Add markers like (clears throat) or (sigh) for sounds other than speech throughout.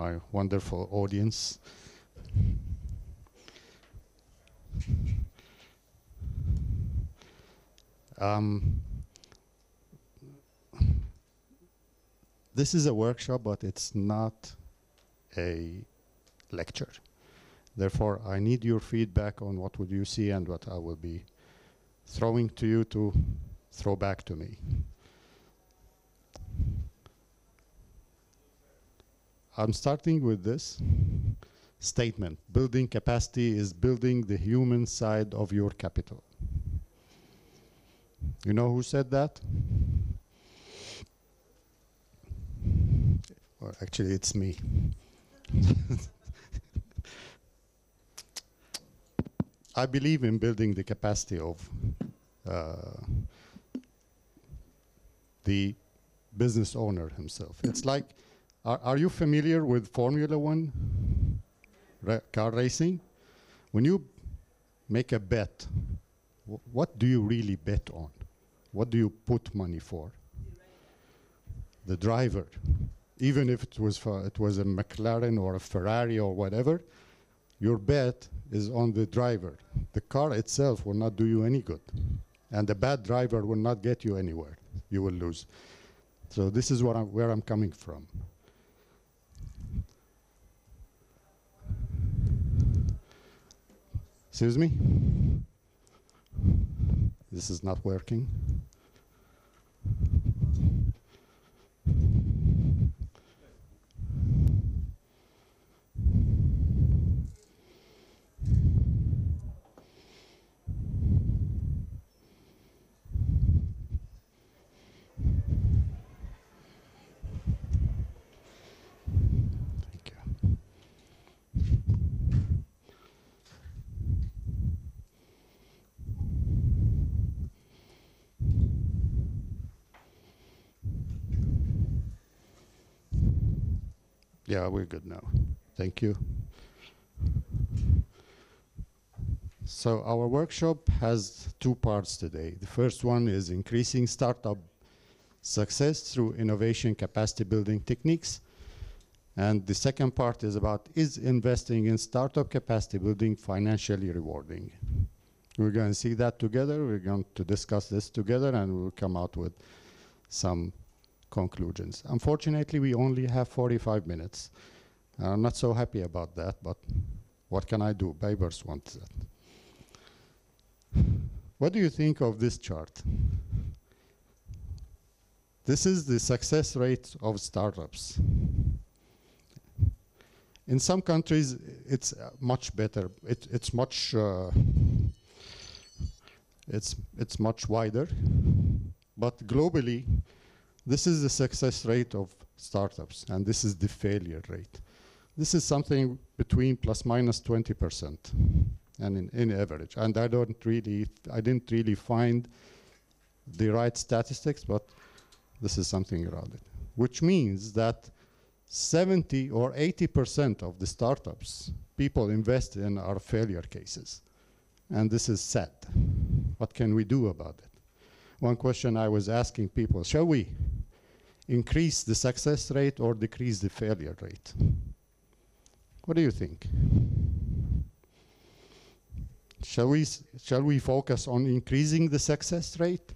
my wonderful audience. Um, this is a workshop, but it's not a lecture. Therefore, I need your feedback on what would you see and what I will be throwing to you to throw back to me. I'm starting with this statement. Building capacity is building the human side of your capital. You know who said that? Or actually, it's me. (laughs) I believe in building the capacity of uh, the business owner himself. It's like, are, are you familiar with Formula One car racing? When you make a bet, what do you really bet on? What do you put money for? The driver. Even if it was for, it was a McLaren or a Ferrari or whatever, your bet is on the driver. The car itself will not do you any good. And the bad driver will not get you anywhere. You will lose. So this is I'm, where I'm coming from. Excuse me? This is not working. Yeah, we're good now. Thank you. So our workshop has two parts today. The first one is increasing startup success through innovation capacity building techniques. And the second part is about is investing in startup capacity building financially rewarding? We're going to see that together. We're going to discuss this together and we'll come out with some conclusions. Unfortunately, we only have 45 minutes. I'm not so happy about that, but what can I do? Baybars wants that. What do you think of this chart? This is the success rate of startups. In some countries, it's much better. It, it's much uh, it's it's much wider, but globally, this is the success rate of startups, and this is the failure rate. This is something between plus minus minus 20 percent, and in, in average. And I don't really, I didn't really find the right statistics, but this is something around it, which means that 70 or 80 percent of the startups people invest in are failure cases, and this is sad. What can we do about it? One question I was asking people, shall we increase the success rate or decrease the failure rate? What do you think? Shall we, shall we focus on increasing the success rate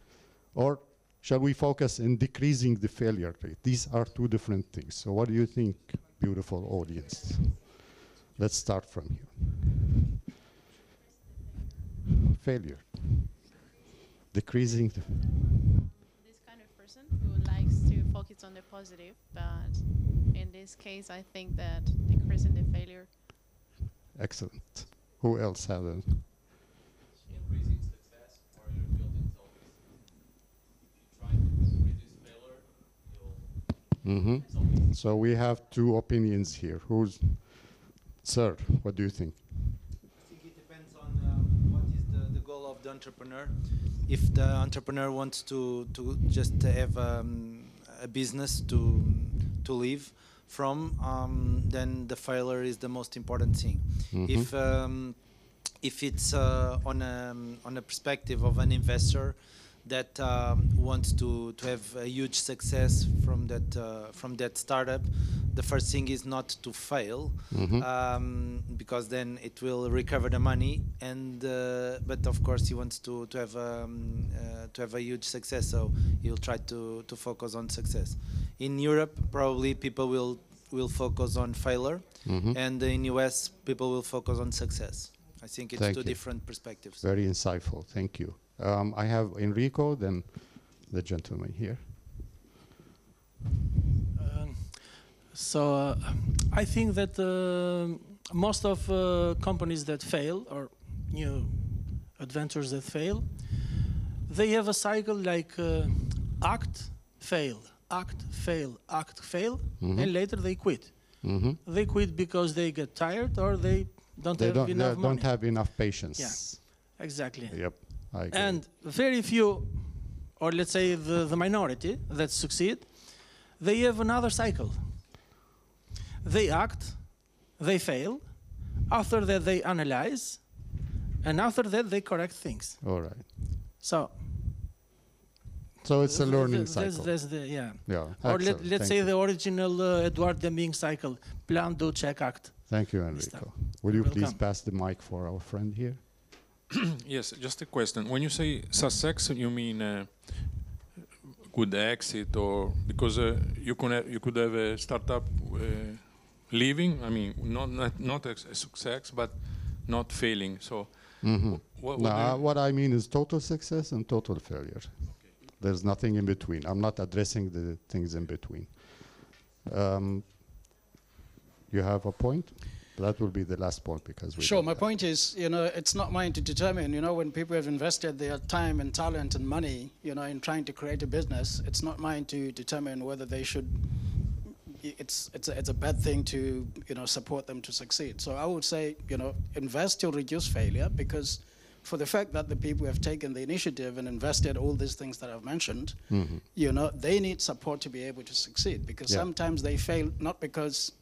or shall we focus in decreasing the failure rate? These are two different things. So what do you think, beautiful audience? Let's start from here. Failure. Decreasing the this kind of person who likes to focus on the positive, but in this case, I think that decreasing the failure. Excellent. Who else has it? increasing success or you're building zombies. If you're trying to reduce failure, you'll hmm. So we have two opinions here. Who's, sir? What do you think? I think it depends on um, what is the, the goal of the entrepreneur. If the entrepreneur wants to, to just have um, a business to, to live from, um, then the failure is the most important thing. Mhm. If um, if it's uh, on a on a perspective of an investor that um, wants to, to have a huge success from that uh, from that startup, the first thing is not to fail, Mhm. um, because then it will recover the money. And uh, but of course he wants to to have um, uh, to have a huge success, so he'll try to to focus on success. In Europe, probably people will will focus on failure, Mhm. and in US people will focus on success. I think it's Thank two you. different perspectives. Very insightful. Thank you. Um, I have Enrico, then the gentleman here. So uh, I think that uh, most of uh, companies that fail or new adventures that fail, they have a cycle like uh, act, fail, act, fail, act, fail, Mhm. and later they quit. hmm They quit because they get tired or they don't They have don't, enough money. don't have enough patience. Yeah, exactly. Yep. I agree. And very few, or let's say the, the minority that succeed, they have another cycle. They act, they fail, after that they analyze, and after that they correct things. All right. So So it's a learning that's, cycle. that's the yeah. yeah. Or let, excellent. let's Thank say you. the original uh, Edward Deming cycle: plan, do, check, act. Thank you, Enrico. Will you You're please pass the mic for our friend here? (clears throat) Yes, just a question. When you say success, you mean uh, good exit, or because uh, you could have, you could have a startup uh, leaving. I mean, not not, not a, a success, but not failing. So, Mhm. what, what do what I mean is total success and total failure. There's nothing in between. I'm not addressing the things in between. Um, you have a point? That will be the last point because we Sure. My have- point is, you know, it's not mine to determine. You know, when people have invested their time and talent and money, you know, in trying to create a business, it's not mine to determine whether they should. It's it's a, it's a bad thing to you know support them to succeed. So I would say, you know, invest to reduce failure because. For the fact that the people have taken the initiative and invested all these things that I've mentioned, Mhm. you know, they need support to be able to succeed because Yeah. sometimes they fail not because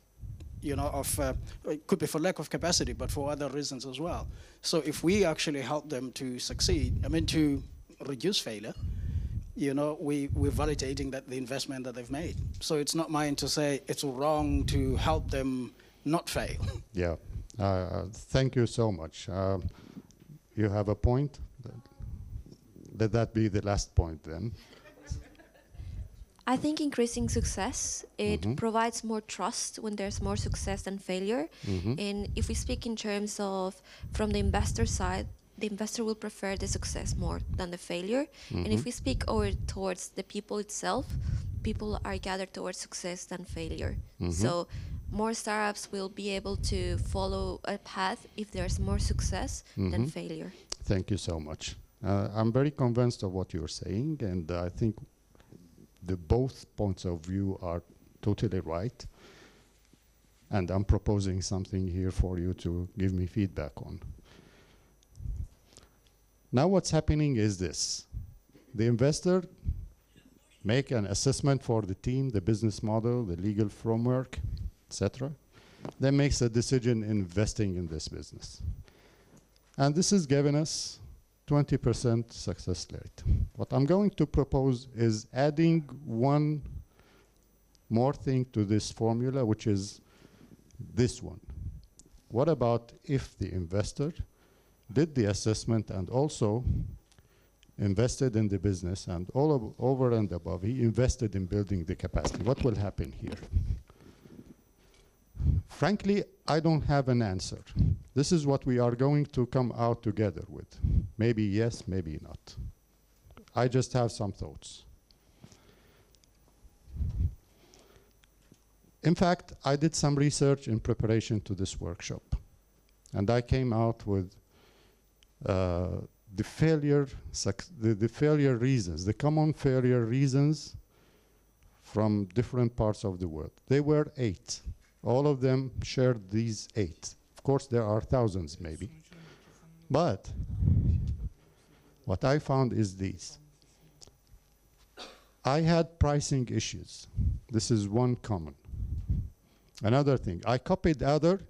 you know, of uh, it could be for lack of capacity, but for other reasons as well. So if we actually help them to succeed, I mean to reduce failure, you know, we we're validating that the investment that they've made. So it's not mine to say it's wrong to help them not fail. (laughs) Yeah. Uh, Uh, thank you so much. Um, you have a point? Let that be the last point then. I think increasing success it Mhm. provides more trust when there's more success than failure. Mhm. And if we speak in terms of from the investor side, the investor will prefer the success more than the failure. And if Mhm. we speak over towards the people itself, people are gathered towards success than failure. Mhm. So more startups will be able to follow a path if there's more success than Mhm. failure. Thank you so much. Uh, I'm very convinced of what you're saying, and I think the both points of view are totally right. And I'm proposing something here for you to give me feedback on. Now what's happening is this. The investor make an assessment for the team, the business model, the legal framework, etc. Then makes a decision investing in this business. And this has given us 20% success rate. What I'm going to propose is adding one more thing to this formula, which is this one. What about if the investor did the assessment and also invested in the business and all of, over and above, he invested in building the capacity? What will happen here? Frankly, I don't have an answer. This is what we are going to come out together with. Maybe yes, maybe not. I just have some thoughts. In fact, I did some research in preparation to this workshop, and I came out with Uh, the failure, the, the failure reasons, the common failure reasons from different parts of the world. They were eight. All of them shared these eight. Of course, there are thousands maybe. But what I found is these. I had pricing issues. This is one common. Another thing, I copied other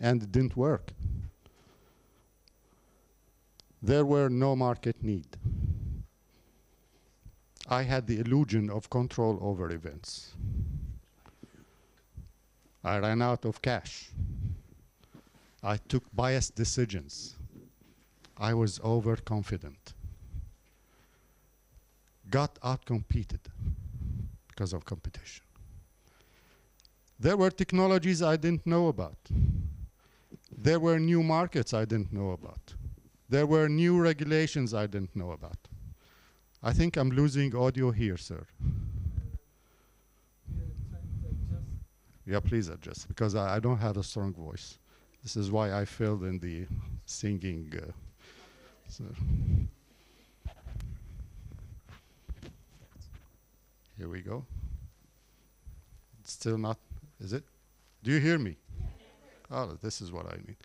and it didn't work. There were no market need. I had the illusion of control over events. I ran out of cash. I took biased decisions. I was overconfident. Got outcompeted because of competition. There were technologies I didn't know about. There were new markets I didn't know about. There were new regulations I didn't know about. I think I'm losing audio here, sir. Yeah, please adjust because I, I don't have a strong voice. This is why I failed in the singing. Uh, so. Here we go. It's still not, is it? Do you hear me? Oh, this is what I mean.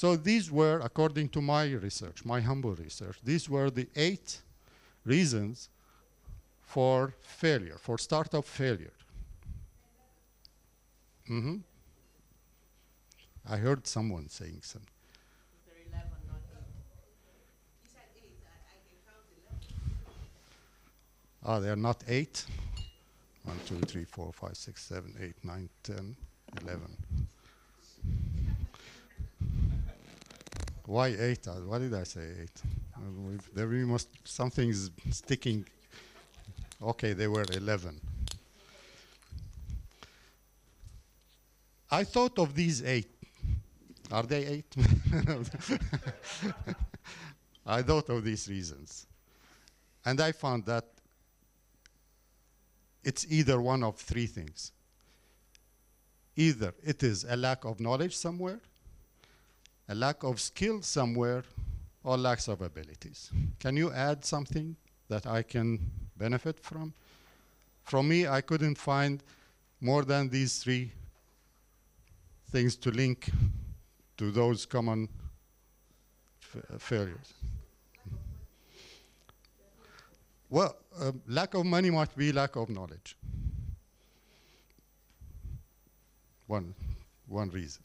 So these were, according to my research, my humble research, these were the eight reasons for failure, for startup failure. hmm I heard someone saying something. Ah, they are not eight. One, two, three, four, five, six, seven, eight, nine, ten, eleven. Why eight? Uh, Why did I say eight? Uh, There must something's sticking. Okay, they were eleven. I thought of these eight. Are they eight? (laughs) I thought of these reasons. And I found that it's either one of three things. Either it is a lack of knowledge somewhere, a lack of skill somewhere, or lacks of abilities. Can you add something that I can benefit from? From me, I couldn't find more than these three things to link to those common f- failures. Well, um, lack of money might be lack of knowledge. One, one reason.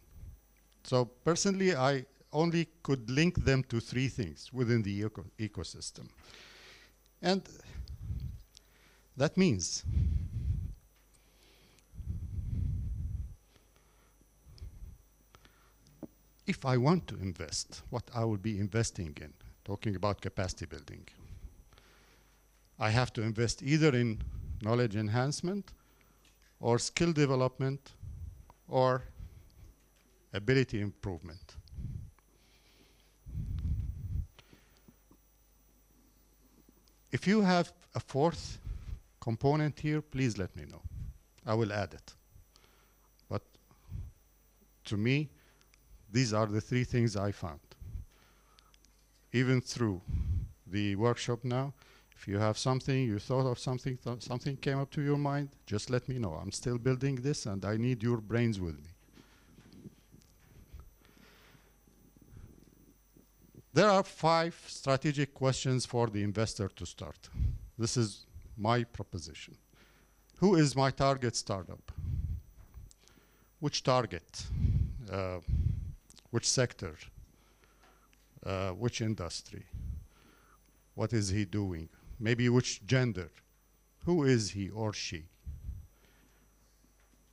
So personally, I only could link them to three things within the eco- ecosystem. And that means if I want to invest, what I will be investing in, talking about capacity building, I have to invest either in knowledge enhancement or skill development or ability improvement. If you have a fourth component here, please let me know. I will add it. But to me, these are the three things I found. Even through the workshop now, if you have something, you thought of something, th- something came up to your mind, just let me know. I'm still building this and I need your brains with me. There are five strategic questions for the investor to start. This is my proposition. Who is my target startup? Which target? Uh, which sector? Uh, which industry? What is he doing? Maybe which gender? Who is he or she?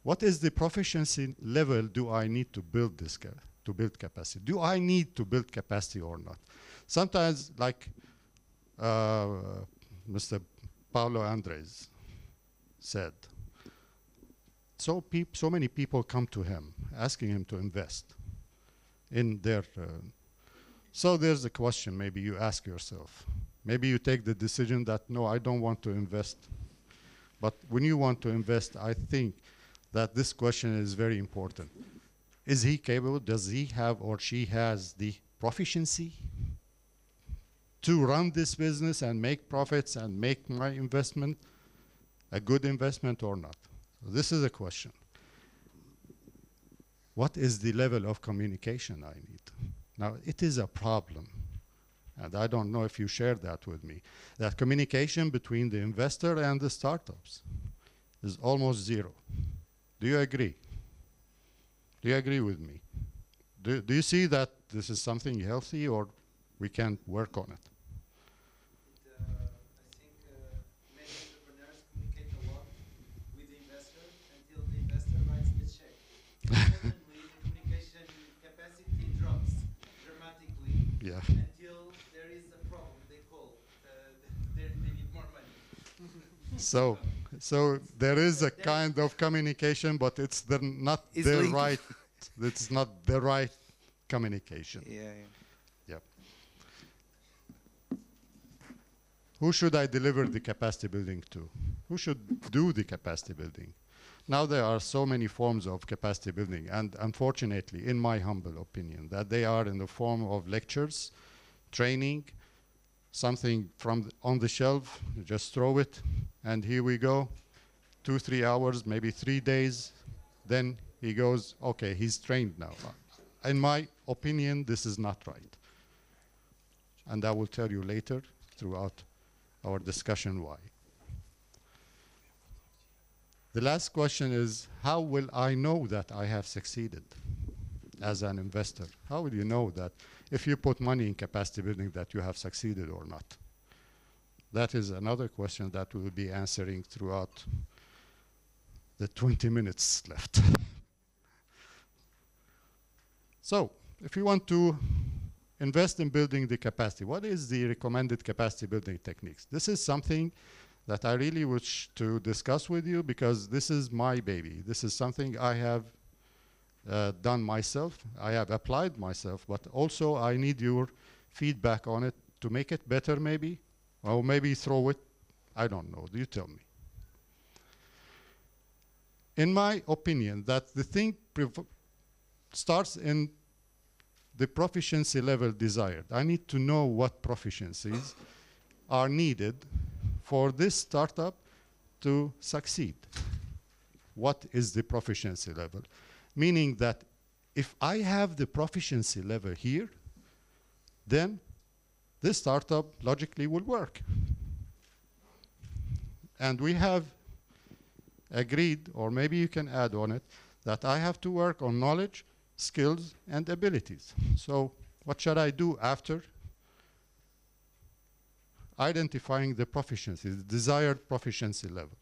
What is the proficiency level do I need to build this ca- to build capacity? Do I need to build capacity or not? Sometimes, like uh, Mr. Paulo Andres said, so, so many people come to him asking him to invest in their. Uh, so there's a question maybe you ask yourself. Maybe you take the decision that no, I don't want to invest. But when you want to invest, I think that this question is very important. Is he capable? Does he have or she has the proficiency to run this business and make profits and make my investment a good investment or not? This is a question. What is the level of communication I need? Now, it is a problem, and I don't know if you share that with me, that communication between the investor and the startups is almost zero. Do you agree? Do you agree with me? Do, do you see that this is something healthy or we can work on it? uh, I think uh, many entrepreneurs communicate a lot with the investor until the investor writes the check. (laughs) suddenly the communication capacity drops dramatically Yeah. until there is a problem. They call. Uh, (laughs) they, they need more money. So, (laughs) so there is a kind of communication, but it's the not It's the linked. right. It's not the right communication. Yeah, yeah. Yep. Who should I deliver the capacity building to? Who should do the capacity building? Now there are so many forms of capacity building, and unfortunately, in my humble opinion, that they are in the form of lectures, training, something from on the shelf, just throw it, and here we go, two, three hours, maybe three days, then he goes, okay, he's trained now. Uh, in my opinion, this is not right. And I will tell you later throughout our discussion why. The last question is how will I know that I have succeeded as an investor? How will you know that if you put money in capacity building that you have succeeded or not? That is another question that we will be answering throughout the 20 minutes left. (laughs) so, if you want to invest in building the capacity, what is the recommended capacity building techniques? This is something that I really wish to discuss with you because this is my baby. This is something I have uh, done myself. I have applied myself, but also I need your feedback on it to make it better, maybe, or maybe throw it. I don't know. Do you tell me. In my opinion, that the thing starts in the proficiency level desired. I need to know what proficiencies are needed for this startup to succeed. What is the proficiency level? Meaning that if I have the proficiency level here, then this startup logically will work. And we have agreed, or maybe you can add on it, that I have to work on knowledge, skills, and abilities. So what should I do after identifying the proficiency, the desired proficiency level?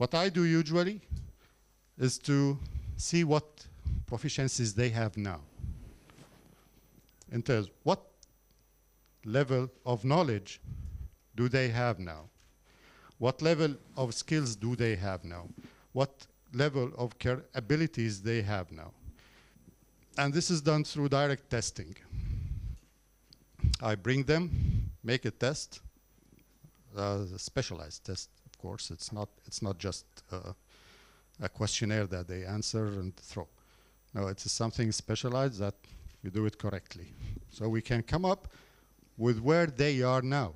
What I do usually is to see what proficiencies they have now. In terms, what level of knowledge do they have now? What level of skills do they have now? What level of care abilities they have now? And this is done through direct testing. I bring them, make a test, uh, a specialized test, course. It's not, it's not just uh, a questionnaire that they answer and throw. No, it's something specialized that you do it correctly. So we can come up with where they are now.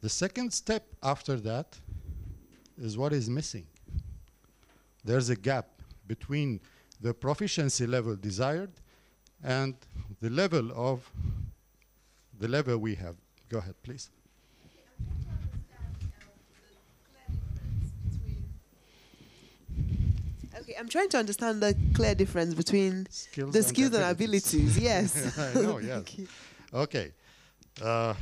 The second step after that is what is missing. There's a gap between the proficiency level desired and the level of the level we have. Go ahead, please. Okay, I'm trying to understand the clear difference between Skills the and skills and abilities. abilities. Yes. (laughs) I know, (laughs) yes. Okay. Uh,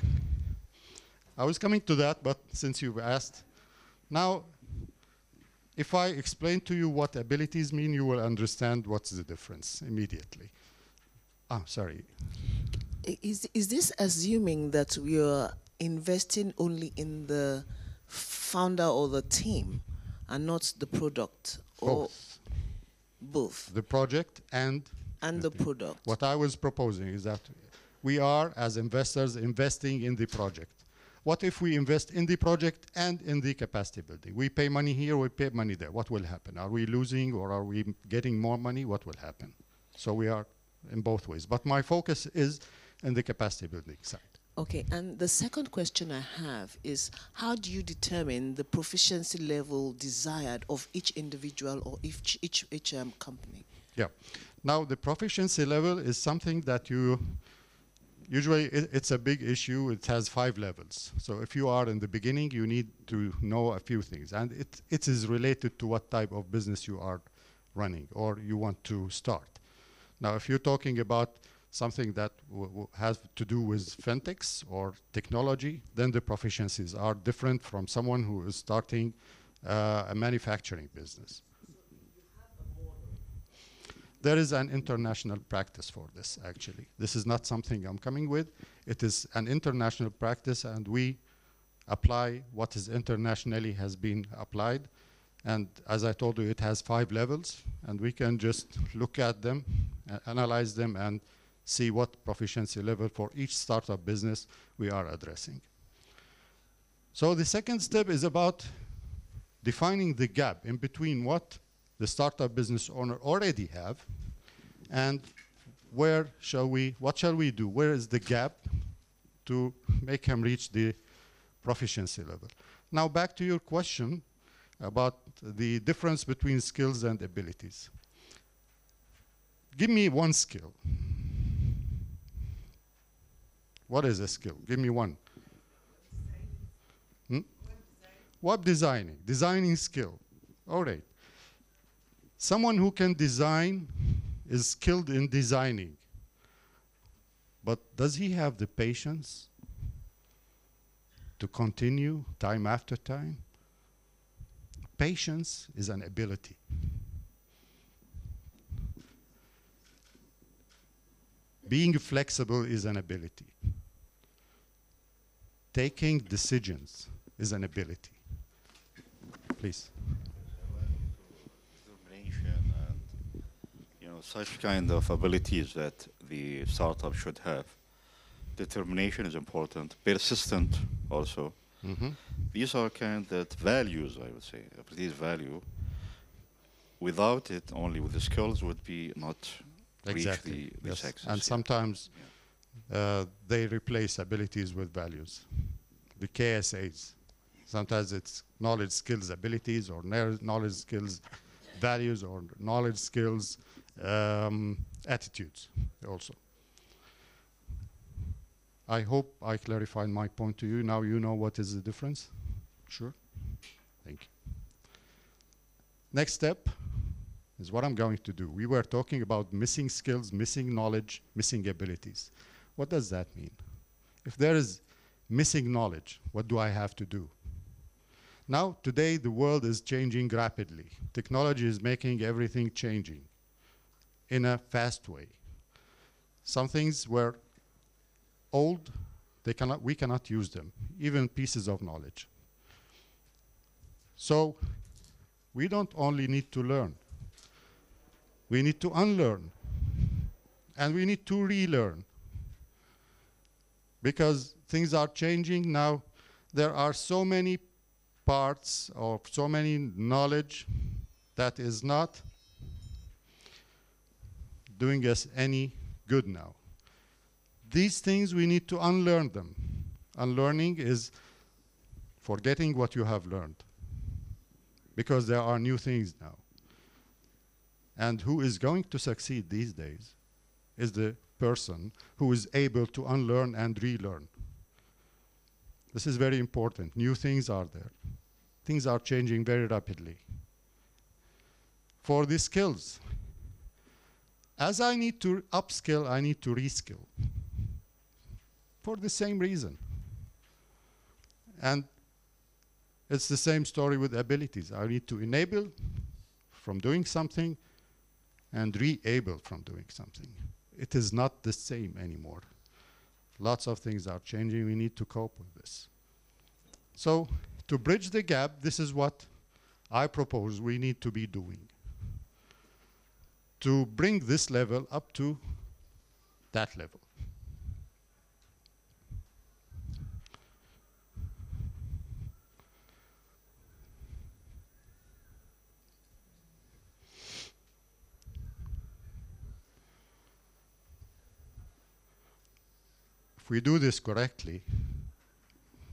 I was coming to that, but since you've asked, now, if I explain to you what abilities mean, you will understand what's the difference immediately. Ah, sorry. Is is this assuming that we are investing only in the founder or the team, and not the product or Both both the project and and the the product? What I was proposing is that we are, as investors, investing in the project. What if we invest in the project and in the capacity building? We pay money here, we pay money there. What will happen? Are we losing or are we getting more money? What will happen? So we are in both ways. But my focus is in the capacity building side. Okay, and the second question I have is how do you determine the proficiency level desired of each individual or each each each um, company? Yeah. Now the proficiency level is something that you usually it, it's a big issue. It has five levels. So if you are in the beginning, you need to know a few things, and it it is related to what type of business you are running or you want to start. Now, if you're talking about something that has to do with fintechs or technology, then the proficiencies are different from someone who is starting uh, a manufacturing business. There is an international practice for this, actually. This is not something I'm coming with. It is an international practice, and we apply what is internationally has been applied. And as I told you, it has five levels, and we can just look at them, uh, analyze them, and see what proficiency level for each startup business we are addressing. So the second step is about defining the gap in between what the startup business owner already have and where shall we, what shall we do? Where is the gap to make him reach the proficiency level? Now back to your question about the difference between skills and abilities. Give me one skill. What is a skill? Give me one. Hmm? Web designing, designing skill. All right. Someone who can design is skilled in designing. But does he have the patience to continue time after time? Patience is an ability. Being flexible is an ability. Taking decisions is an ability. Please. determination and you know such kind of abilities that the startup should have. Determination is important. Persistent also. Mhm. These are kind that values I would say. These value. Without it, only with the skills would be not reach Exactly. the, the yes. success. And yeah. sometimes uh, they replace abilities with values. The KSAs. Sometimes it's knowledge, skills, abilities, or knowledge, skills, values, or knowledge, skills, um, attitudes also. I hope I clarified my point to you. Now you know what is the difference. Sure? Thank you. Next step is what I'm going to do. We were talking about missing skills, missing knowledge, missing abilities. What does that mean? If there is missing knowledge, what do I have to do? Now, today, the world is changing rapidly. Technology is making everything changing in a fast way. Some things were old, they cannot, we cannot use them, even pieces of knowledge. So, we don't only need to learn, we need to unlearn, and we need to relearn. Because things are changing now, there are so many parts of so many knowledge that is not doing us any good now. These things we need to unlearn them. Unlearning is forgetting what you have learned because there are new things now. And who is going to succeed these days is the person who is able to unlearn and relearn. This is very important. New things are there. Things are changing very rapidly. For the skills, as I need to upskill, I need to reskill. For the same reason. And it's the same story with abilities. I need to enable from doing something and re-able from doing something. It is not the same anymore. Lots of things are changing. We need to cope with this. So, to bridge the gap, this is what I propose we need to be doing. To bring this level up to that level. If we do this correctly,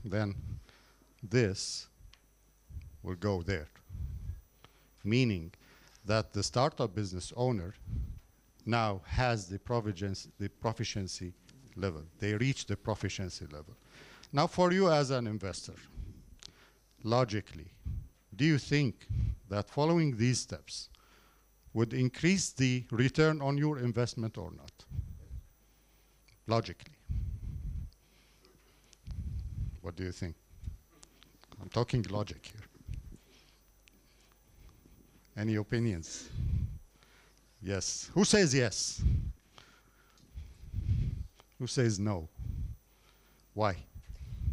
then this will go there. Meaning that the startup business owner now has the proficiency, the proficiency level. They reach the proficiency level. Now, for you as an investor, logically, do you think that following these steps would increase the return on your investment or not? logically. What do you think? I'm talking logic here. Any opinions? Yes. Who says yes? Who says no? Why?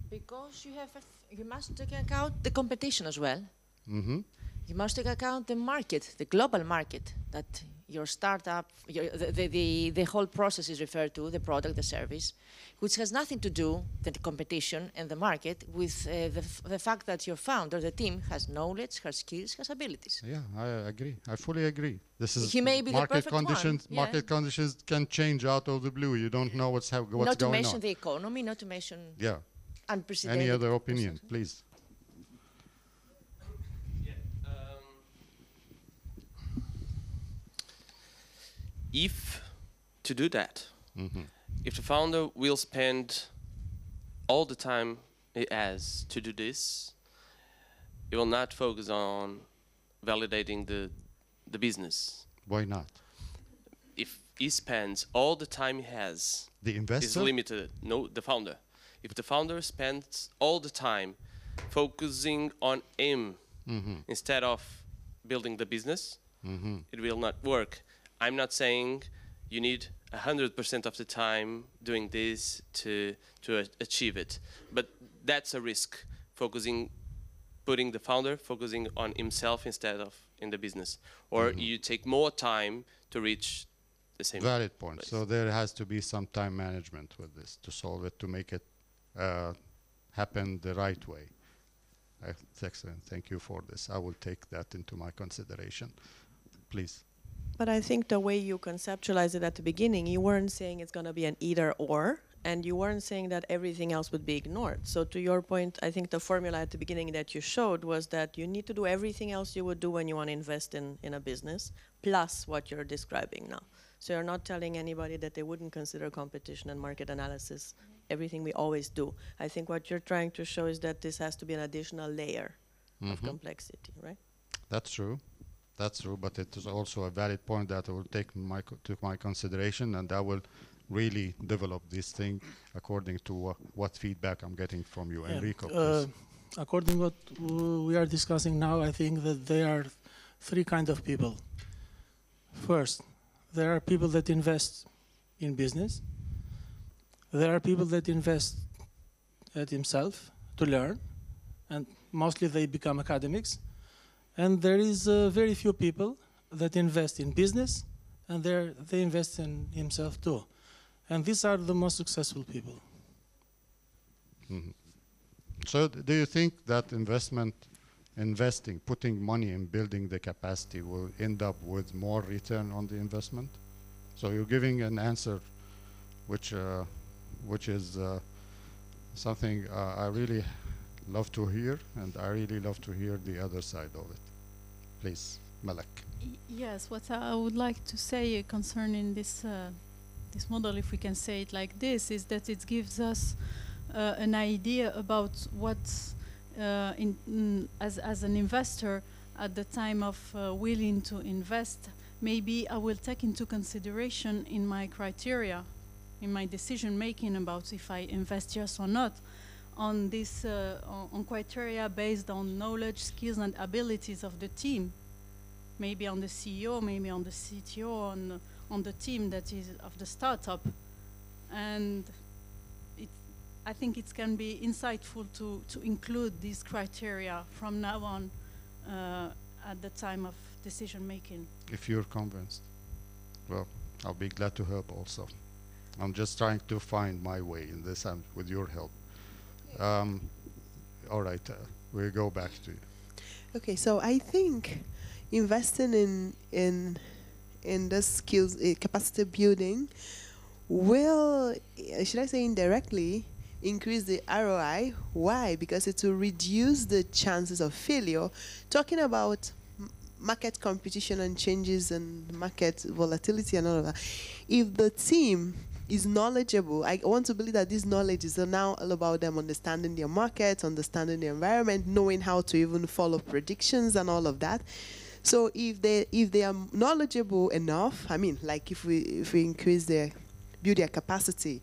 Because you have, you must take account the competition as well. Mm-hmm. You must take account the market, the global market that your startup, your, the, the, the, the whole process is referred to, the product, the service, which has nothing to do, the competition and the market, with uh, the, f- the fact that your founder, the team, has knowledge, has skills, has abilities. Yeah, I agree. I fully agree. This is He may be market perfect one, conditions. yeah. Market conditions can change out of the blue. You don't know what's what's not to going mention on. the economy, not to mention yeah. unprecedented. Any other opinion, please? If to do that, Mhm. if the founder will spend all the time he has to do this, he will not focus on validating the the business. Why not? If he spends all the time he has, The investor is limited. No, the founder. If the founder spends all the time focusing on him Mhm. instead of building the business, Mhm. it will not work. I'm not saying you need 100% of the time doing this to, to achieve it, but that's a risk, focusing, putting the founder focusing on himself instead of in the business. Or you take more time to reach the same Valid point. place. So there has to be some time management with this to solve it, to make it uh, happen the right way. Excellent. Thank you for this. I will take that into my consideration. Please. But I think the way you conceptualized it at the beginning, you weren't saying it's going to be an either or, and you weren't saying that everything else would be ignored. So, to your point, I think the formula at the beginning that you showed was that you need to do everything else you would do when you want to invest in, in a business, plus what you're describing now. So, you're not telling anybody that they wouldn't consider competition and market analysis, everything we always do. I think what you're trying to show is that this has to be an additional layer of Mhm. complexity, right? That's true. That's true, but it is also a valid point that I will take my to my consideration, and I will really develop this thing according to wha- what feedback I'm getting from you, Yeah, Enrico. uh, according what w- we are discussing now, I think that there are three kind of people. First, there are people that invest in business. There are people that invest at himself to learn, and mostly they become academics. And there is uh, very few people that invest in business, and they're- invest in himself too. And these are the most successful people. Mhm. So, d- do you think that investment, investing, putting money in building the capacity will end up with more return on the investment? So you're giving an answer, which, uh, which is uh, something uh, I really love to hear, and I really love to hear the other side of it. Please, Malak. Yes, what I would like to say concerning this uh, this model, if we can say it like this, is that it gives us uh, an idea about what, uh, in, mm, as as an investor, at the time of uh, willing to invest, maybe I will take into consideration in my criteria, in my decision making about if I invest yes or not, on this uh, on, on criteria based on knowledge, skills, and abilities of the team maybe on the CEO, maybe on the CTO, on the- on the team that is of the startup, and it, I think it can be insightful to to include these criteria from now on uh, at the time of decision making. If you're convinced, well, I'll be glad to help also. I'm just trying to find my way in this and with your help. Um, all right, uh, we'll go back to you. Okay, so I think investing in in in this skills uh, capacity building will, uh, should I say indirectly, increase the ROI. Why? Because it will reduce the chances of failure. Talking about market competition and changes and market volatility and all of that. If the team is knowledgeable, I want to believe that this knowledge is now all about them understanding their market, understanding the environment, knowing how to even follow predictions and all of that. So if they if they are knowledgeable enough, I mean, like if we if we increase their build their capacity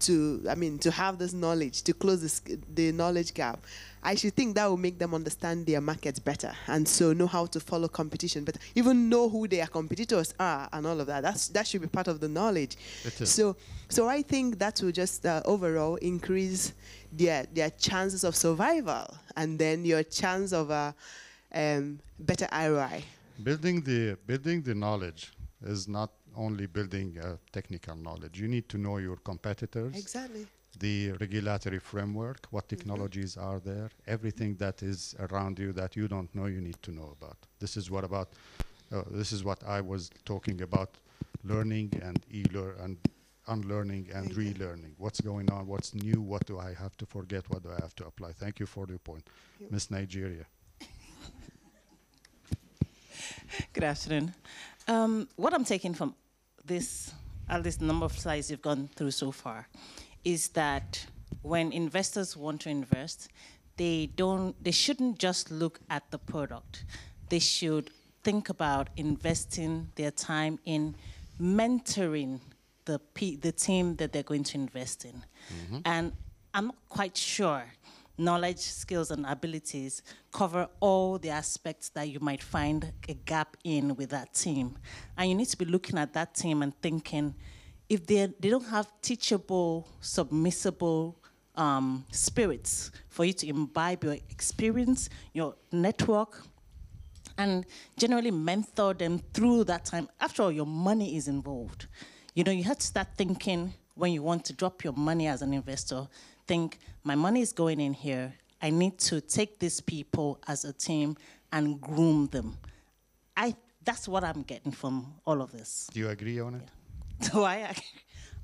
to, I mean, to have this knowledge, to close this, the knowledge gap. I should think that will make them understand their markets better and so know how to follow competition, but even know who their competitors are and all of that. That's, that should be part of the knowledge. So, so I think that will just uh, overall increase their, their chances of survival and then your chance of a um, better ROI. Building the building the knowledge is not only building uh, technical knowledge. You need to know your competitors, Exactly. The regulatory framework, what technologies are there, everything that is around you that you don't know, you need to know about. This is what about. Uh, this is what I was talking about: learning and e-learn and unlearning and relearning. What's going on? What's new? What do I have to forget? What do I have to apply? Thank you for your point, Miss Nigeria. Good afternoon. Um, what I'm taking from this, at least number of slides you've gone through so far, is that when investors want to invest, they don't, they shouldn't just look at the product. They should think about investing their time in mentoring the the team that they're going to invest in. Mm-hmm. And I'm not quite sure knowledge, skills, and abilities cover all the aspects that you might find a gap in with that team. And you need to be looking at that team and thinking if they they don't have teachable, submissible um, spirits for you to imbibe your experience, your network, and generally mentor them through that time. After all, your money is involved. You know, you have to start thinking when you want to drop your money as an investor, think, my money is going in here. I need to take these people as a team and groom them. I that's what I'm getting from all of this. Do you agree on it? (laughs) So I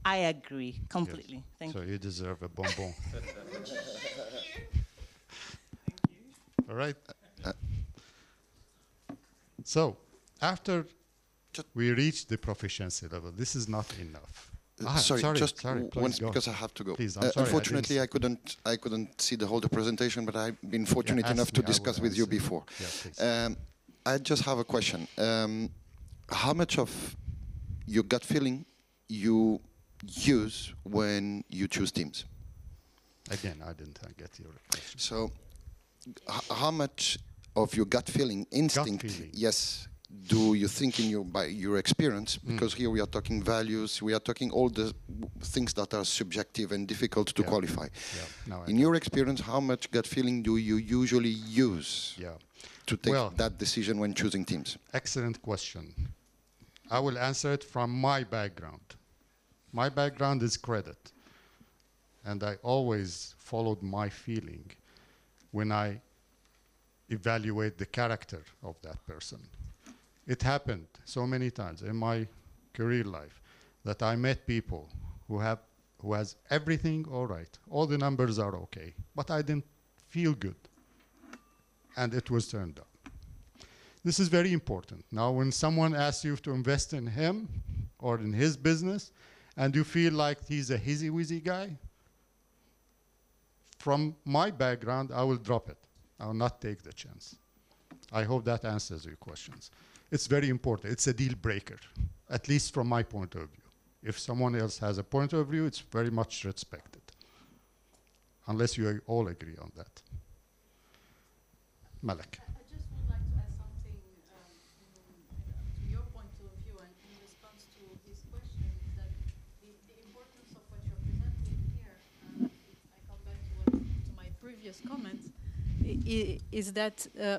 I agree completely. Thank you. so you. you deserve a bonbon. (laughs) Thank you. All right. So after we reach the proficiency level, this is not enough. Uh, Ah, sorry, just sorry, please once go. because I have to go. Please, I'm Uh, sorry, unfortunately, didn't I, couldn't. I couldn't see the whole the presentation, but I've been fortunate ask enough to me, I will discuss with you before. Yeah, please. Um, I just have a question. Um, how much of your gut feeling you use when you choose teams? Again, I didn't get your question. So, h- how much of your gut feeling, instinct, feeling. yes, do you think in your by your experience? Hmm. Because here we are talking values, we are talking all the things that are subjective and difficult to qualify. now I in your experience, how much gut feeling do you usually use Yeah. to take Well- that decision when choosing teams? Excellent question. I will answer it from my background. My background is credit. And I always followed my feeling when I evaluate the character of that person. It happened so many times in my career life that I met people who have who has everything all right. All the numbers are okay, but I didn't feel good. And it was turned down. This is very important. Now, when someone asks you to invest in him or in his business, and you feel like he's a hizzy wizzy guy, from my background, I will drop it. I will not take the chance. I hope that answers your questions. It's very important. It's a deal breaker, at least from my point of view. If someone else has a point of view, it's very much respected, unless you all agree on that. Malak. I just would like to add something um, in, to your point of view and in response to his question is that the, the importance of what you're presenting here, um, if I come back to, what, to my previous comments, is that uh,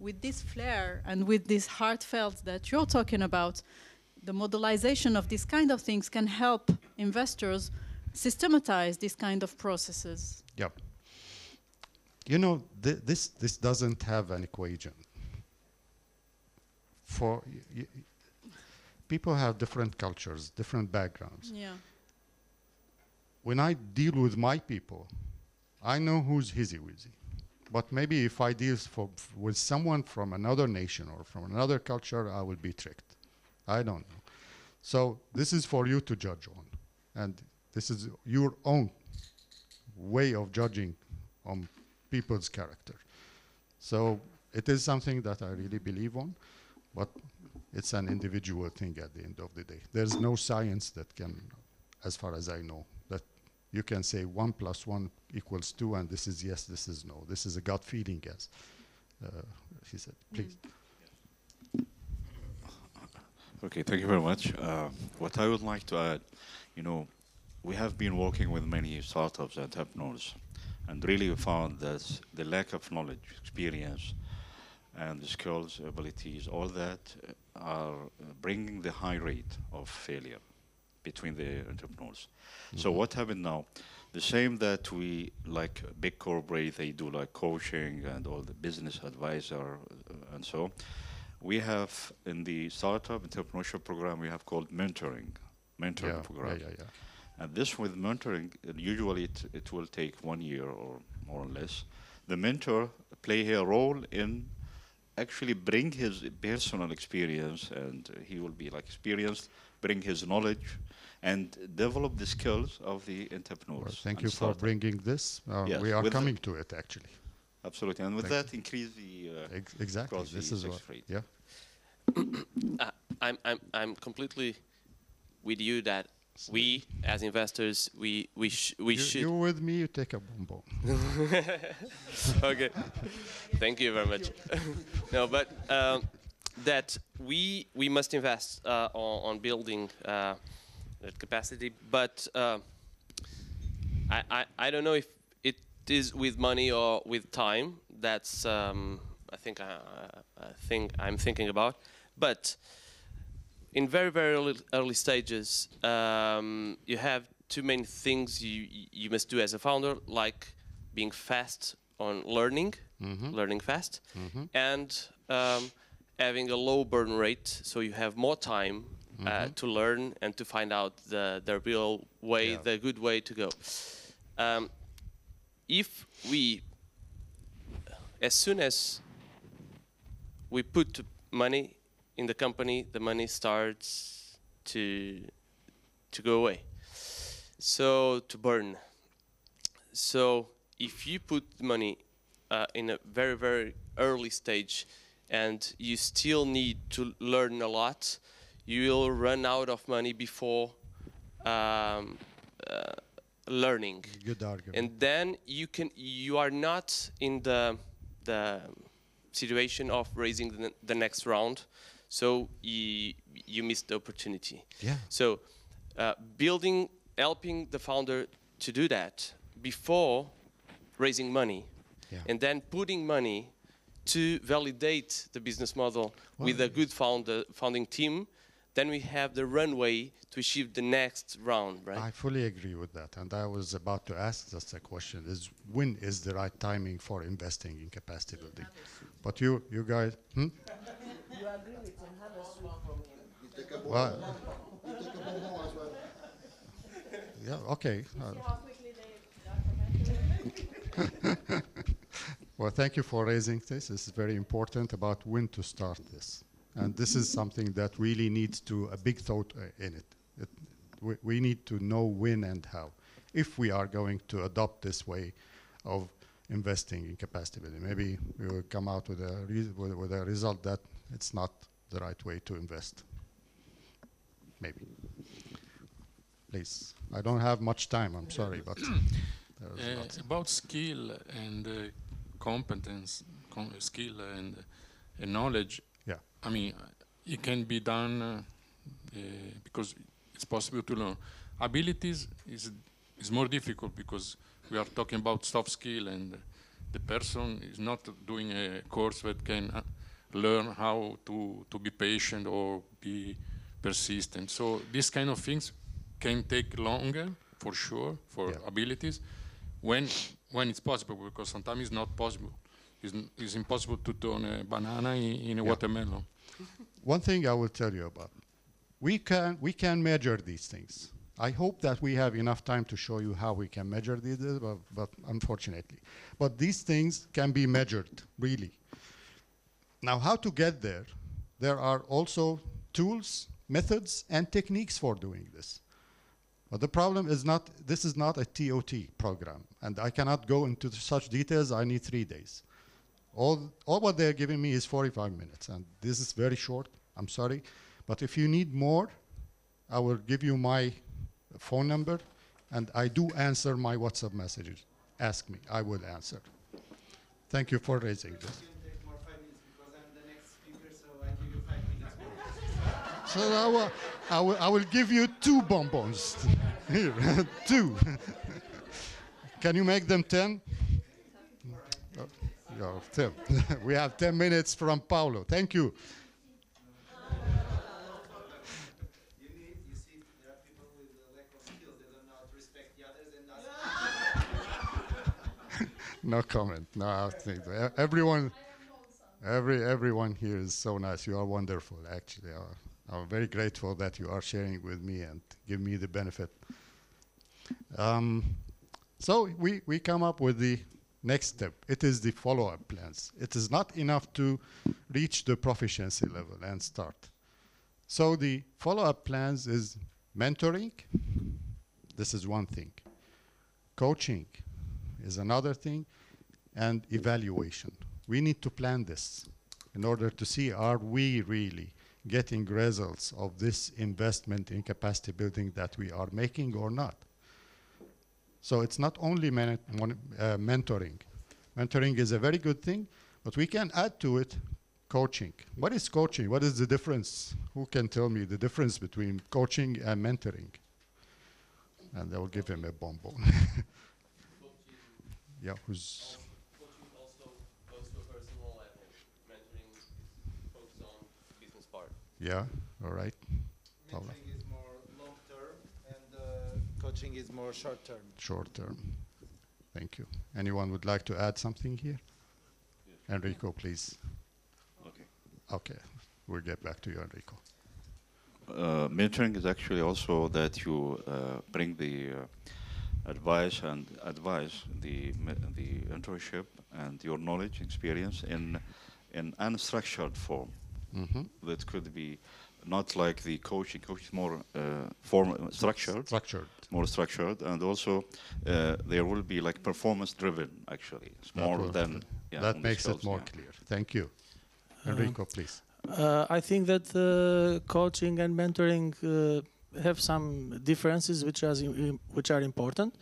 with this flair and with this heartfelt that you're talking about, the modelization of these kind of things can help investors systematize these kind of processes. Yep. You know, th- this this doesn't have an equation. For people have different cultures, different backgrounds. Yeah. When I deal with my people, I know who's hizzy wizzy. But maybe if I deal for, with someone from another nation or from another culture, I will be tricked. I don't know. So this is for you to judge on, and this is your own way of judging on people's character. So it is something that I really believe on, but it's an individual thing at the end of the day. There's no science that can as far as I know. You can say one plus one equals two, and this is yes, this is no. This is a gut feeling, yes. uh, he said. Please. Okay, thank you very much. Uh, what I would like to add, you know, we have been working with many startups and entrepreneurs, and really we found that the lack of knowledge, experience, and the skills, abilities, all that are bringing the high rate of failure between the entrepreneurs. So Mhm. what happened now? The same that we like big corporate, they do like coaching and all the business advisor uh, and so. We have in the startup entrepreneurship program we have called mentoring, mentoring Yeah, program. yeah, yeah, yeah. And this with mentoring, uh, usually it, it will take one year or more or less. The mentor play a role in actually bring his personal experience and he will be like experienced, bring his knowledge and develop the skills of the entrepreneurs. Well, thank and you for startup. bringing this. Uh, Yes, we are coming to it actually. Absolutely, and with Thank that increase the uh, Ex- exactly. across This the is what. rate. Yeah. (coughs) uh, I'm, I'm, I'm completely with you that we as investors we we sh- we you, should You with me? You take a bonbon. (laughs) okay. Thank you very much. (laughs) no, but um, that we we must invest uh, on, on building uh, that capacity. But uh, I, I I don't know if it is with money or with time. That's um, I think I, I think I'm thinking about. But in very very early, early stages, um, you have too many things you you must do as a founder, like being fast on learning, Mhm. learning fast, Mhm. and um, having a low burn rate, so you have more time uh, Mhm. to learn and to find out the the real way, Yeah. the good way to go. Um, if we, as soon as we put money in the company, the money starts to to go away. So to burn. So if you put money uh, in a very very early stage, and you still need to learn a lot, you will run out of money before um, uh, learning. Good argument. And then you can you are not in the the situation of raising the, the next round, so you you miss the opportunity. Yeah. So uh, building, helping the founder to do that before raising money, Yeah. and then putting money to validate the business model with a good founder founding team. Then we have the runway to achieve the next round, right? I fully agree with that, and I was about to ask just a question: Is when is the right timing for investing in capacity building? But you, you guys, hmm? You agree with him, have a sweet from him. Well, yeah, okay. uh, (laughs) (laughs) well, thank you for raising this. This is very important about when to start this, and this is something that really needs to a big thought uh, in it. it we, we need to know when and how, if we are going to adopt this way of investing in capacity building. Maybe we will come out with a with, with a result that it's not the right way to invest. Maybe. Please, I don't have much time. I'm sorry, but (clears throat) Uh, about skill and uh, competence, com- skill and, and knowledge. Yeah. I mean, it can be done uh, uh, because it's possible to learn. Abilities is is more difficult because we are talking about soft skill and the person is not doing a course that can uh, learn how to to be patient or be persistent. So these kind of things can take longer for sure for abilities when when it's possible because sometimes it's not possible. It's, it's impossible to turn a banana in, in a Yeah. watermelon. One thing I will tell you about. We can we can measure these things. I hope that we have enough time to show you how we can measure these, uh, but, but unfortunately. But these things can be measured, really. Now, how to get there? There are also tools, methods, and techniques for doing this. But the problem is not, this is not a TOT program, and I cannot go into such details. I need three days. All, all what they're giving me is 45 minutes, and this is very short. I'm sorry. But if you need more, I will give you my phone number, and I do answer my WhatsApp messages. Ask me, I will answer. Thank you for raising this. So I will, I will, I will give you two bonbons. Here, (laughs) two. (laughs) Can you make them 10? Oh, yeah, 10. (laughs) we have 10 minutes from Paolo. Thank you. no comment. No, I think everyone, every everyone here is so nice. You are wonderful. Actually, I'm very grateful that you are sharing with me and give me the benefit. Um, so we we come up with the next step. It is the follow-up plans. It is not enough to reach the proficiency level and start. So the follow-up plans is mentoring. This is one thing. Coaching is another thing, and evaluation. We need to plan this in order to see are we really getting results of this investment in capacity building that we are making or not. So it's not only man- uh, mentoring. Mentoring is a very good thing, but we can add to it coaching. What is coaching? What is the difference? Who can tell me the difference between coaching and mentoring? And I will give him a bonbon. (laughs) yeah, who's Coaching also goes to a personal level. Mentoring is focused on business part. yeah, all right. Paula. Mentoring is more long term, and uh, coaching is more short term. Short term. Thank you. Anyone would like to add something here? Enrico, please. Okay. Okay, we'll get back to you, Enrico. Uh, mentoring is actually also that you uh, bring the uh, advice and advise the me- the internship and your knowledge experience in in unstructured form. Mhm. That could be not like the coaching. Coach is more uh, form structured. Structured. More structured, and also uh, there will be like performance driven. Actually, it's That more will- than yeah, that on the makes it more yeah. clear. Thank you. Um, Enrico, please. Uh, I think that uh, coaching and mentoring uh, have some differences which are which are important.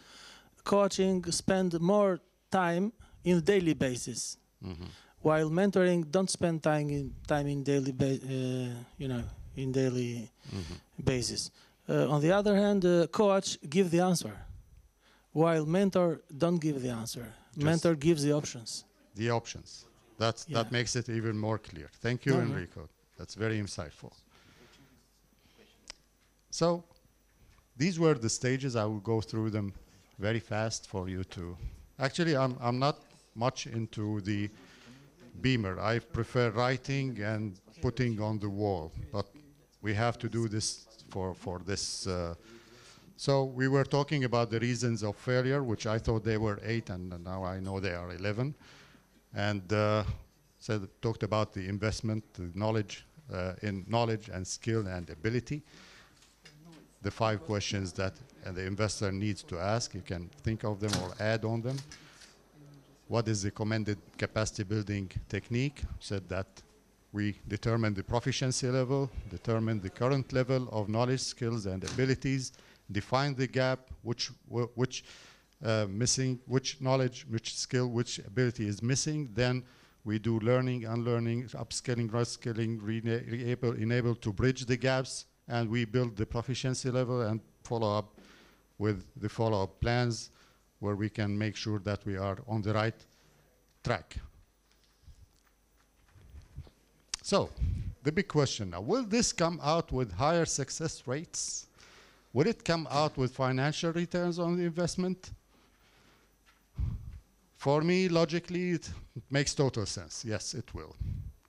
Coaching spend more time in daily basis, Mhm. while mentoring don't spend time in time in daily ba- uh, you know in daily Mhm. basis. Uh, on the other hand, uh, coach give the answer, while mentor don't give the answer. Just- mentor gives the options. The options. That's, Yeah. That makes it even more clear. Thank you, No, no. Enrico. That's very insightful. So, these were the stages. I will go through them very fast for you to. Actually, I'm, I'm not much into the beamer. I prefer writing and putting on the wall, but we have to do this for, for this. Uh, so we were talking about the reasons of failure, which I thought they were eight, and now I know they are 11 and uh, said talked about the investment, the knowledge uh, in knowledge and skill and ability. The five questions that uh, the investor needs to ask. You can think of them or add on them. What is the recommended capacity building technique? Said that we determine the proficiency level, determine the current level of knowledge, skills, and abilities, define the gap, which which uh, missing, which knowledge, which skill, which ability is missing. Then we do learning, unlearning, upskilling, reskilling, re-able, enable to bridge the gaps, and we build the proficiency level and follow up with the follow-up plans where we can make sure that we are on the right track. So, the big question now, will this come out with higher success rates? Will it come out with financial returns on the investment? For me, logically, it makes total sense. Yes, it will.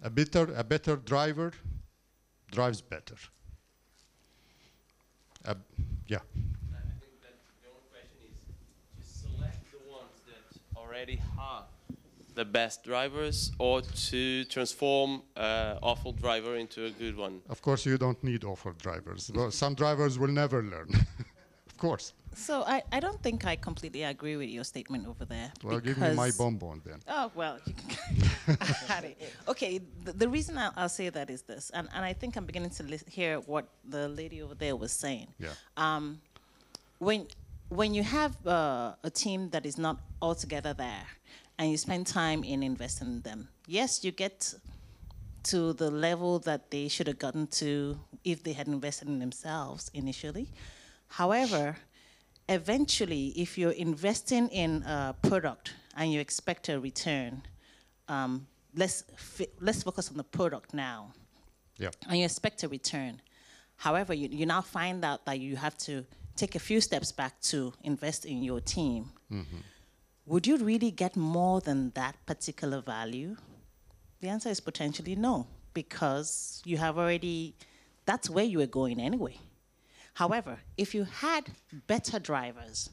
A better, a better driver drives better. A- yeah. I think that the only question is to select the ones that already have the best drivers or to transform an awful driver into a good one. Of course, you don't need awful drivers. (laughs) Some drivers will never learn. (laughs) of course. So I, I don't think I completely agree with your statement over there. Well, give me my because- bonbon then. Oh, well, you can (laughs) it. Okay, the, the reason I'll, I'll say that is this, and, and I think I'm beginning to lis- hear what the lady over there was saying. Yeah. Um, when when you have uh, a team that is not altogether there, and you spend time in investing in them, yes, you get to the level that they should have gotten to if they had invested in themselves initially. However, eventually, if you're investing in a product and you expect a return, um, let's let's focus on the product now Yeah. and you expect a return. However, you, you now find out that you have to take a few steps back to invest in your team. Mhm. Would you really get more than that particular value? The answer is potentially no, because you have already, that's where you were going anyway. However, if you had better drivers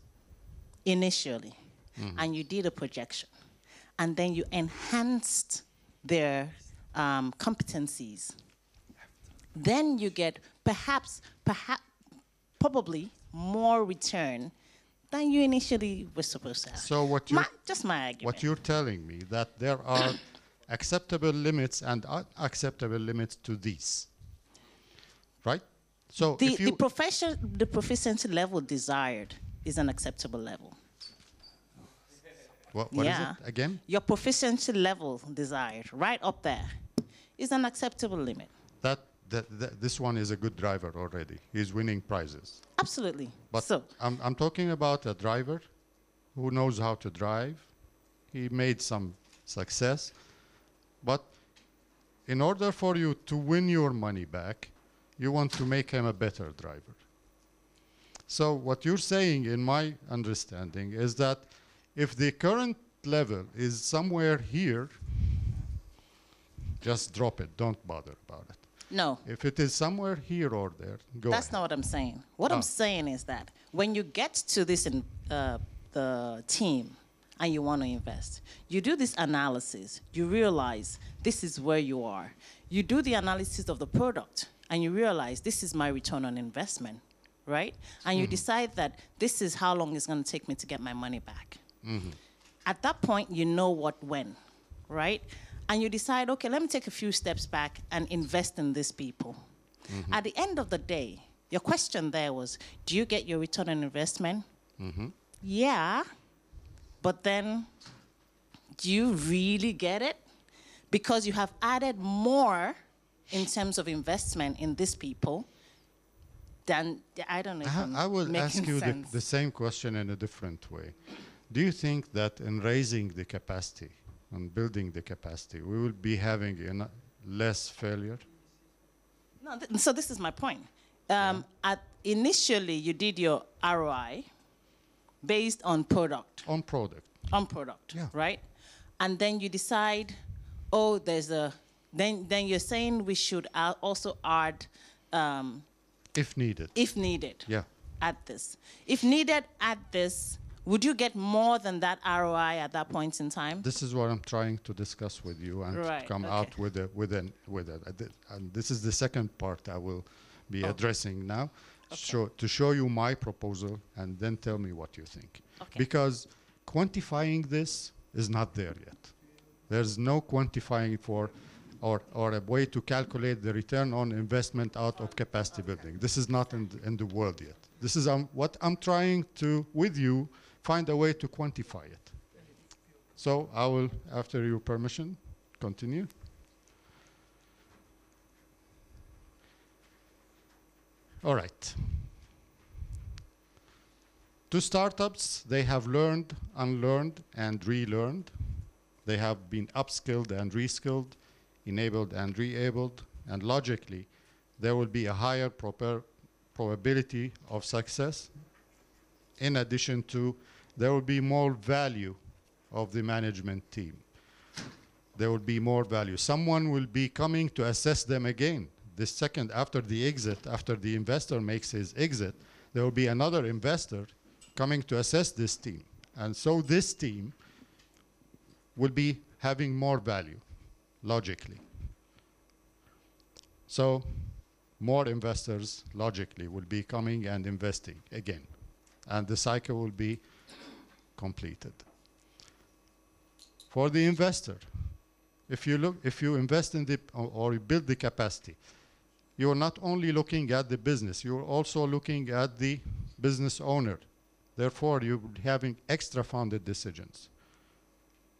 initially Mhm. and you did a projection and then you enhanced their um, competencies, then you get perhaps, perhaps, probably more return than you initially were supposed to have. So what you just my argument. What you're telling me that there are (coughs) acceptable limits and unacceptable limits to these, right? So the, the profession, the proficiency level desired is an acceptable level. what, what is yeah. it again? Your proficiency level desired, right up there, is an acceptable limit. That, that, that this one is a good driver already. He's winning prizes. Absolutely. But so, I'm, I'm talking about a driver who knows how to drive. He made some success. But in order for you to win your money back, you want to make him a better driver. So what you're saying, in my understanding, is that if the current level is somewhere here, just drop it. Don't bother about it. No, If it is somewhere here or there, go that's ahead. not what I'm saying. What Ah. I'm saying is that when you get to this in, uh, the team and you want to invest, you do this analysis. You realize this is where you are. You do the analysis of the product and you realize this is my return on investment, right? And you Mhm. decide that this is how long it's going to take me to get my money back. Mhm. At that point, you know what when, right? And you decide, okay, let me take a few steps back and invest in these people. Mhm. At the end of the day, your question there was, do you get your return on investment? Mhm. Yeah. But then, do you really get it? Because you have added more in terms of investment in these people than, I don't know I, I will ask you the, the same question in a different way. Do you think that in raising the capacity and building the capacity, we will be having less failure? No, th- so this is my point. Um, at initially, you did your ROI based on product. On product. On product, Yeah. right? And then you decide, oh, there's a. Then then you're saying we should al- also add, um, If needed. if needed, Yeah. add this. If needed, add this. Would you get more than that ROI at that point in time? This is what I'm trying to discuss with you and Right, come okay. out with a with an with a, and this is the second part I will be Oh. addressing now. Show, to show you my proposal and then tell me what you think. Okay. Because quantifying this is not there yet. There's no quantifying for or, or a way to calculate the return on investment out of capacity building. This is not in the, in the world yet. This is um, what I'm trying to, with you, find a way to quantify it. So I will, after your permission, continue. All right. To startups, they have learned, unlearned, and relearned. They have been upskilled and reskilled, enabled and re-abled, and logically, there will be a higher proper probability of success. In addition to, there will be more value of the management team. There will be more value. Someone will be coming to assess them again. The second, after the exit, after the investor makes his exit, there will be another investor coming to assess this team. And so this team will be having more value, logically. So more investors, logically, will be coming and investing again. And the cycle will be completed. For the investor, if you look, if you invest in the, or, you build the capacity, you're not only looking at the business, you're also looking at the business owner. Therefore, you're having extra funded decisions.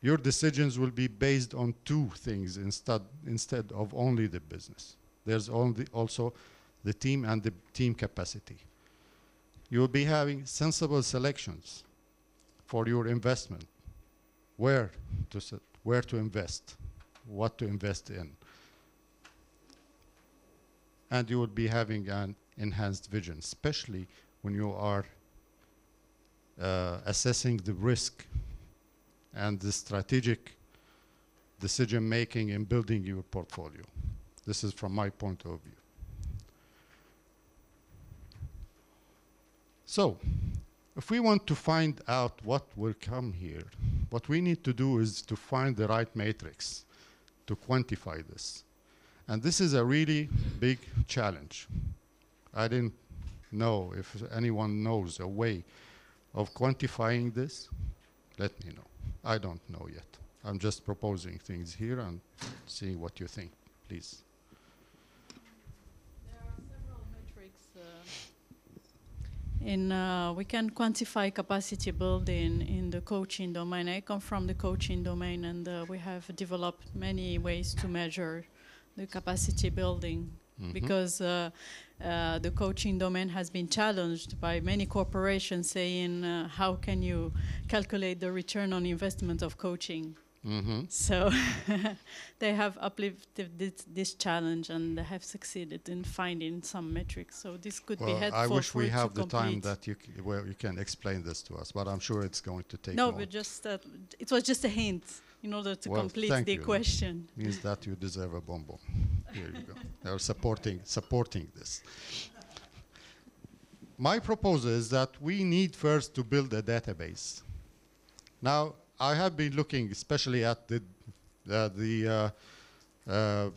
Your decisions will be based on two things instead, instead of only the business. There's only also the team and the team capacity. You'll be having sensible selections for your investment. Where to, s- where to invest, what to invest in. And you will be having an enhanced vision, especially when you are uh, assessing the risk and the strategic decision making in building your portfolio. This is from my point of view. So, if we want to find out what will come here, what we need to do is to find the right matrix to quantify this. And this is a really big challenge. I didn't know if anyone knows a way of quantifying this. Let me know. I don't know yet. I'm just proposing things here and seeing what you think, please. metrics uh, in uh, we can quantify capacity building in the coaching domain. I come from the coaching domain, and uh, we have developed many ways to measure the capacity building Mhm. because uh, uh, the coaching domain has been challenged by many corporations saying uh, how can you calculate the return on investment of coaching Mhm. so (laughs) they have uplifted this, this challenge and they have succeeded in finding some metrics. So this could be Well, helpful I wish we have the time that you, c- where you can explain this to us, but I'm sure it's going to take No, more. but just uh, it was just a hint in order to Well, complete the you. question. Means that you deserve a bonbon. Here you go. (laughs) They're supporting supporting this. My proposal is that we need first to build a database. Now, I have been looking especially at the uh, the uh, uh,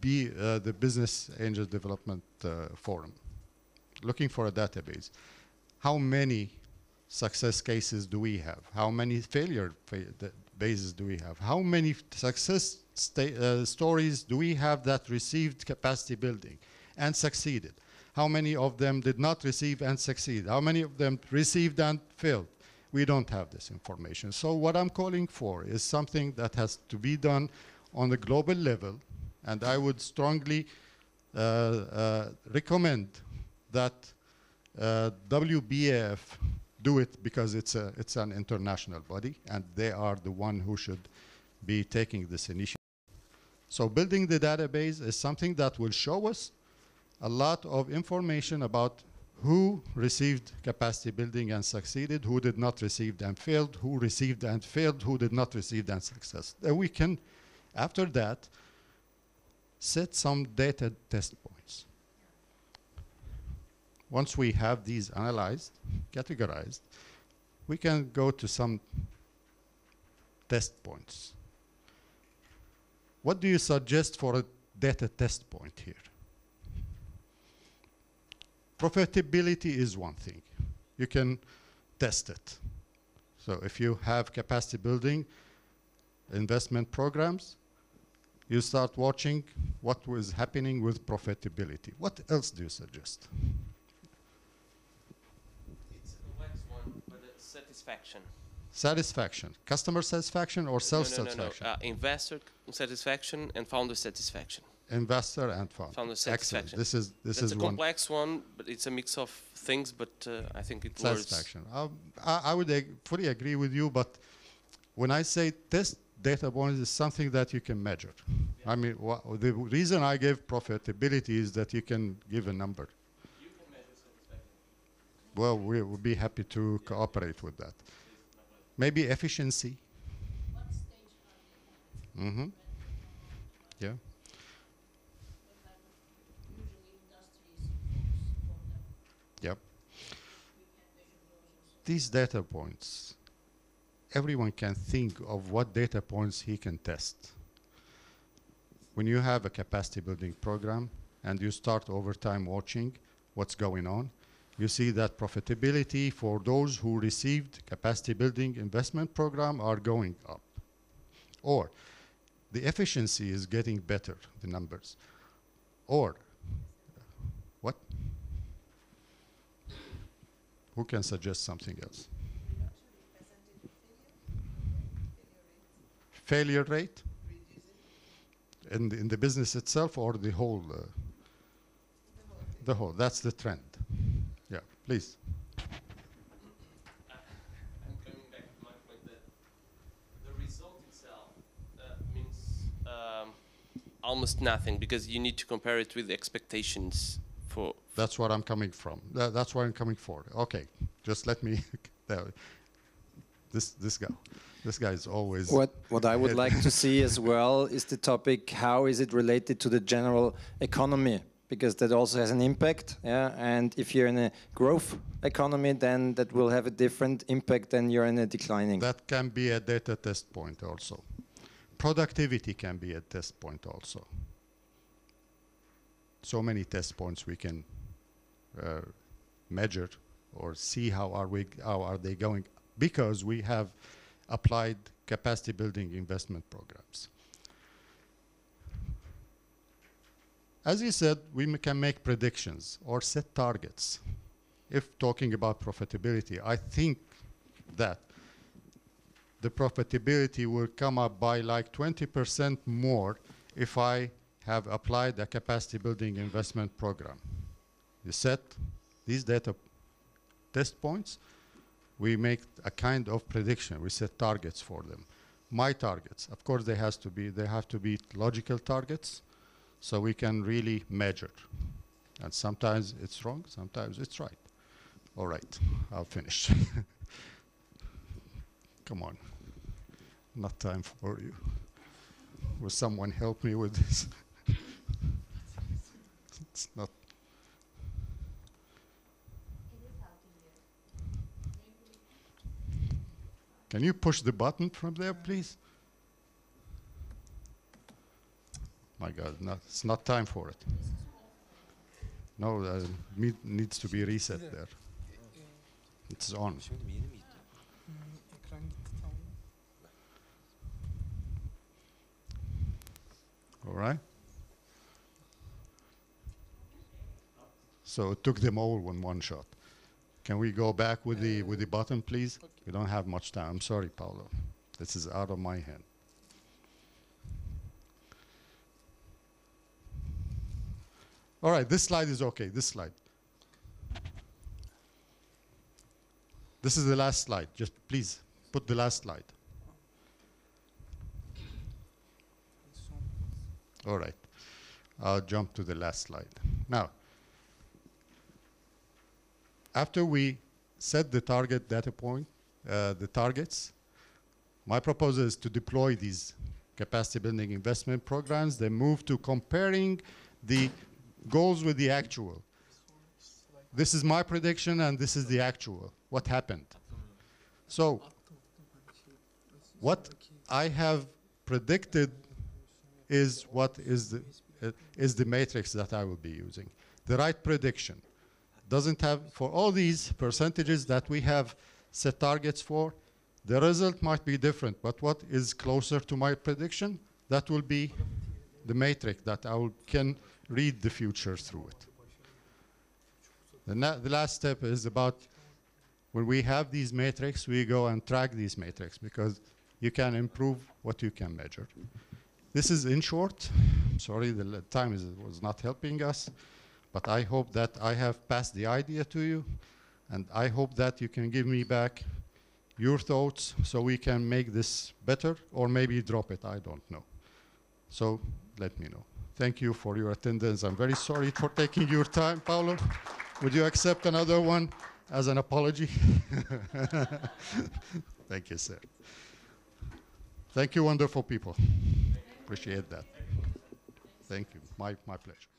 B, uh, the Business Angel Development uh, Forum, looking for a database. How many success cases do we have? How many failure fa- bases do we have? How many success uh, stories do we have that received capacity building and succeeded? How many of them did not receive and succeed? How many of them received and failed? We don't have this information. So what I'm calling for is something that has to be done on the global level, and I would strongly uh, uh, recommend that uh, WBAF do it because it's a it's an international body and they are the one who should be taking this initiative. So building the database is something that will show us a lot of information about who received capacity building and succeeded, who did not receive and failed, who received and failed, who did not receive and success. Then we can, after that, set some data test points. Once we have these analyzed, categorized, we can go to some test points. What do you suggest for a data test point here? Profitability is one thing. You can test it. So if you have capacity building investment programs, you start watching what was happening with profitability. What else do you suggest? It's a complex one, but it's satisfaction. Satisfaction. Customer satisfaction or No, self-satisfaction? No, no, no. Uh, investor satisfaction and founder satisfaction. Investor and founder. Founder Excellent. satisfaction. This is this That's is a one complex one, but it's a mix of things. But uh, I think it works. satisfaction. Um, I, I would ag- fully agree with you, but when I say test data points is something that you can measure. I mean, wha- the reason I gave profitability is that you can give a number. Well, we would be happy to cooperate with that. Maybe efficiency. Mm-hmm. Yeah. Yep. These data points, everyone can think of what data points he can test. When you have a capacity building program and you start over time watching what's going on, you see that profitability for those who received capacity building investment program are going up. Or the efficiency is getting better, the numbers. Or what? Who can suggest something else? Failure rate? In the, in the business itself or the whole? Uh, the whole. That's the trend. Yeah, please. Almost nothing because you need to compare it with expectations for. That's what I'm coming from. Tha- that's where I'm coming for. Okay, just let me. (laughs) this this guy, this guy is always. What what I would like to see as (laughs) well is the topic how is it related to the general economy because that also has an impact yeah and if you're in a growth economy then that will have a different impact than you're in a declining That can be a data test point also. Productivity can be a test point also. So many test points we can Uh, measure or see how are we how are they going because we have applied capacity building investment programs. As you said, we can make predictions or set targets. If talking about profitability, I think that the profitability will come up by like 20% more if I have applied a capacity building investment program. You set these data test points, we make a kind of prediction, we set targets for them. My targets, of course they has to be they have to be logical targets so we can really measure. And sometimes it's wrong, sometimes it's right. All right, I'll finish. (laughs) Come on. Not time for you. Will someone help me with this? (laughs) it's not. Can you push the button from there, please? My God, not, it's not time for it. No, uh, me- needs to be reset there. It's on. All right. So it took them all in one shot. Can we go back with the with the button, please? We don't have much time. I'm sorry, Paolo. This is out of my hand. All right, this slide is okay. This slide. This is the last slide. Just please put the last slide. All right. I'll jump to the last slide. Now, after we set the target data point, uh, the targets, my proposal is to deploy these capacity building investment programs, then move to comparing the goals with the actual. This is my prediction and this is the actual. What happened? So, what I have predicted is what is the, uh, is the matrix that I will be using. The right prediction doesn't have, for all these percentages that we have set targets for, the result might be different, but what is closer to my prediction, that will be the matrix that I will, can read the future through it. The, the last step is about when we have these matrix, we go and track these matrix because you can improve what you can measure. This is in short. Sorry, the time is, was not helping us, but I hope that I have passed the idea to you, and I hope that you can give me back your thoughts so we can make this better, or maybe drop it. I don't know. So let me know. Thank you for your attendance. I'm very sorry for taking your time, Paolo, Would you accept another one as an apology? (laughs) Thank you, sir. Thank you, wonderful people. Appreciate that. Thank you. My, my pleasure.